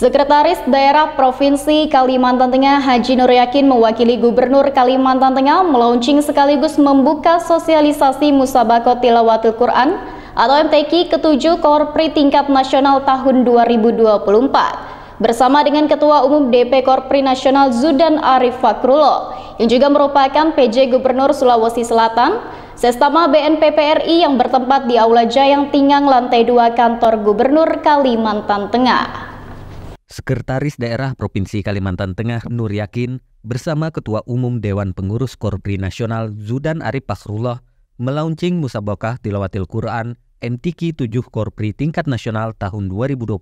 Sekretaris Daerah Provinsi Kalimantan Tengah Haji Nur Yakin mewakili Gubernur Kalimantan Tengah melaunching sekaligus membuka sosialisasi Musabako Tilawatul Quran atau MTQ ke-7 Korpri tingkat nasional tahun 2024 bersama dengan Ketua Umum DP Korpri Nasional Zudan Arif Fakrullah yang juga merupakan PJ Gubernur Sulawesi Selatan Sestama BNPPRI yang bertempat di Aula Jayang Tingang lantai 2 kantor Gubernur Kalimantan Tengah. Sekretaris Daerah Provinsi Kalimantan Tengah Nur Yakin bersama Ketua Umum Dewan Pengurus Korpri Nasional Zudan Arif Pasrullah melaunching Musabakah Tilawatil Quran MTQ 7 Korpri tingkat nasional tahun 2024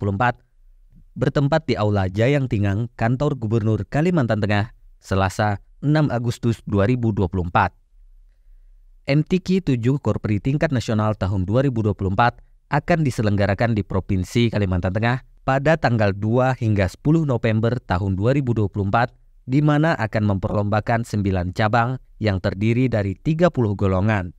bertempat di Aula Jayang Tingang, Kantor Gubernur Kalimantan Tengah, Selasa 6 Agustus 2024. MTQ 7 Korpri tingkat nasional tahun 2024 akan diselenggarakan di Provinsi Kalimantan Tengah pada tanggal 2 hingga 10 November tahun 2024 di mana akan memperlombakan 9 cabang yang terdiri dari 30 golongan.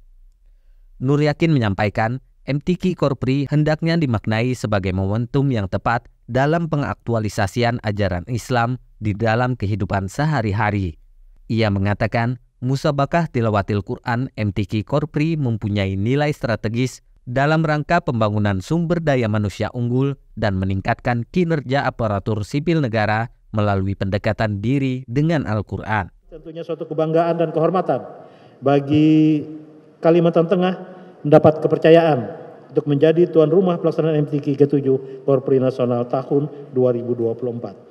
Nur Yakin menyampaikan, MTQ Korpri hendaknya dimaknai sebagai momentum yang tepat dalam pengaktualisasian ajaran Islam di dalam kehidupan sehari-hari. Ia mengatakan, Musabakah Tilawatil Quran MTQ Korpri mempunyai nilai strategis dalam rangka pembangunan sumber daya manusia unggul dan meningkatkan kinerja aparatur sipil negara melalui pendekatan diri dengan Al-Quran. Tentunya suatu kebanggaan dan kehormatan bagi Kalimantan Tengah mendapat kepercayaan untuk menjadi tuan rumah pelaksanaan MTQ ke-7 Korpri Nasional tahun 2024.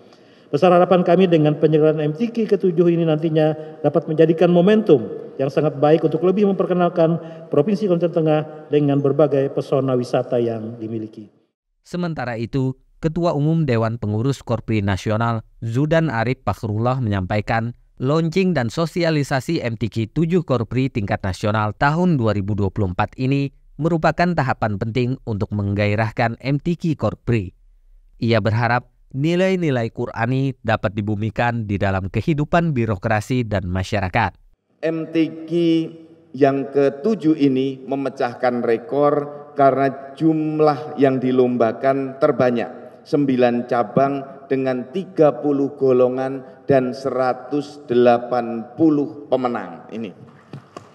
Besar harapan kami dengan penyelenggaraan MTQ ke-7 ini nantinya dapat menjadikan momentum yang sangat baik untuk lebih memperkenalkan Provinsi Kalimantan Tengah dengan berbagai pesona wisata yang dimiliki. Sementara itu, Ketua Umum Dewan Pengurus Korpri Nasional Zudan Arif Pakrullah menyampaikan launching dan sosialisasi MTQ 7 Korpri tingkat nasional tahun 2024 ini merupakan tahapan penting untuk menggairahkan MTQ Korpri. Ia berharap nilai-nilai Qurani dapat dibumikan di dalam kehidupan birokrasi dan masyarakat. MTQ yang ketujuh ini memecahkan rekor karena jumlah yang dilombakan terbanyak. 9 cabang dengan 30 golongan dan 180 pemenang. Ini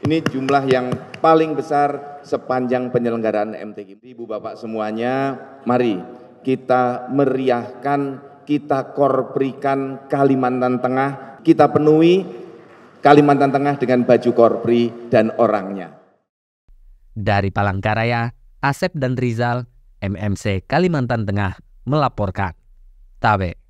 ini jumlah yang paling besar sepanjang penyelenggaraan MTQ. Ibu Bapak semuanya, mari kita meriahkan, kita korprikan Kalimantan Tengah, kita penuhi Kalimantan Tengah dengan baju korpri dan orangnya. Dari Palangkaraya, Asep dan Rizal, MMC Kalimantan Tengah melaporkan. Tabe.